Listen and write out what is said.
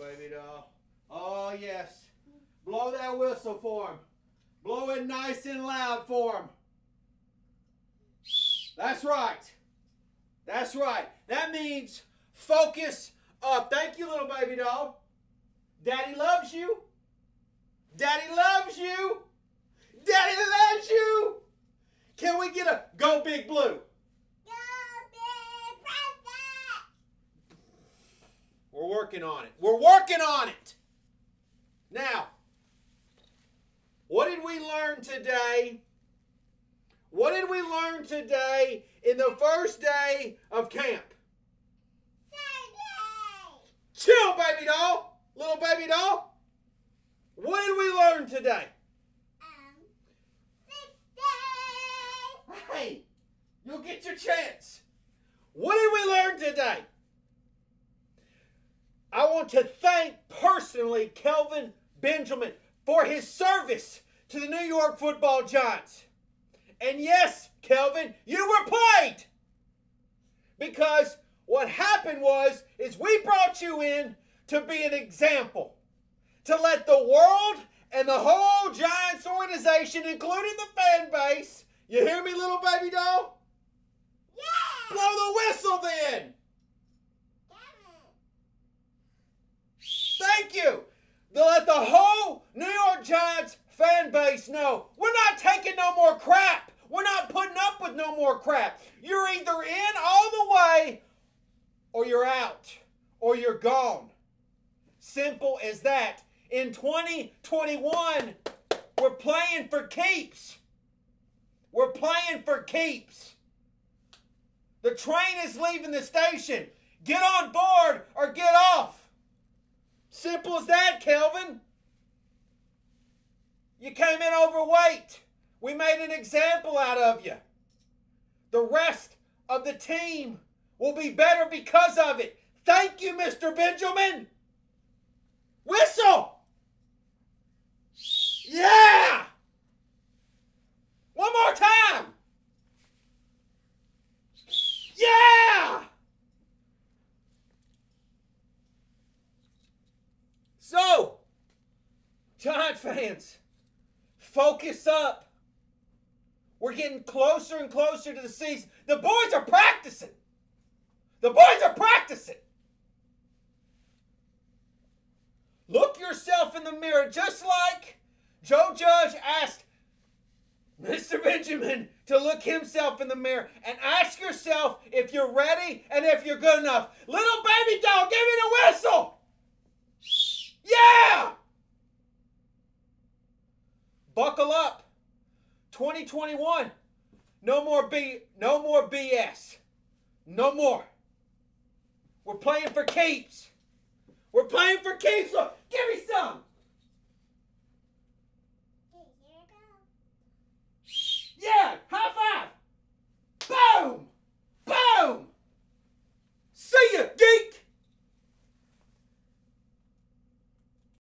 baby doll. Oh, yes. Blow that whistle for him. Blow it nice and loud for him. That's right. That's right. That means focus up. Thank you, little baby doll. Daddy loves you. Daddy loves you. Daddy loves you. Can we get a go big blue? We're working on it. We're working on it. Now, what did we learn today? What did we learn today in the first day of camp? Chill, baby doll. Little baby doll. What did we learn today? Hey, you'll get your chance. What did we learn today? Want to thank personally Kelvin Benjamin for his service to the New York football Giants. And yes, Kelvin, you were played. Because what happened was is we brought you in to be an example. To let the world and the whole Giants organization, including the fan base, you hear me, little baby doll? Yeah! Blow the whistle then. Thank you. To let the whole New York Giants fan base know we're not taking no more crap. We're not putting up with no more crap. You're either in all the way or you're out or you're gone. Simple as that. In 2021, we're playing for keeps. We're playing for keeps. The train is leaving the station. Get on board or get off. Simple as that, Kelvin. You came in overweight. We made an example out of you. The rest of the team will be better because of it. Thank you, Mr. Benjamin. Whistle. Yeah. One more time. Yeah. So, Giant fans, focus up. We're getting closer and closer to the season. The boys are practicing. The boys are practicing. Look yourself in the mirror, just like Joe Judge asked Mr. Benjamin to look himself in the mirror and ask yourself if you're ready and if you're good enough. Little baby doll, give me the whistle. Yeah! Buckle up. 2021. No more B no more BS. No more. We're playing for keeps. We're playing for keeps. Look, give me some.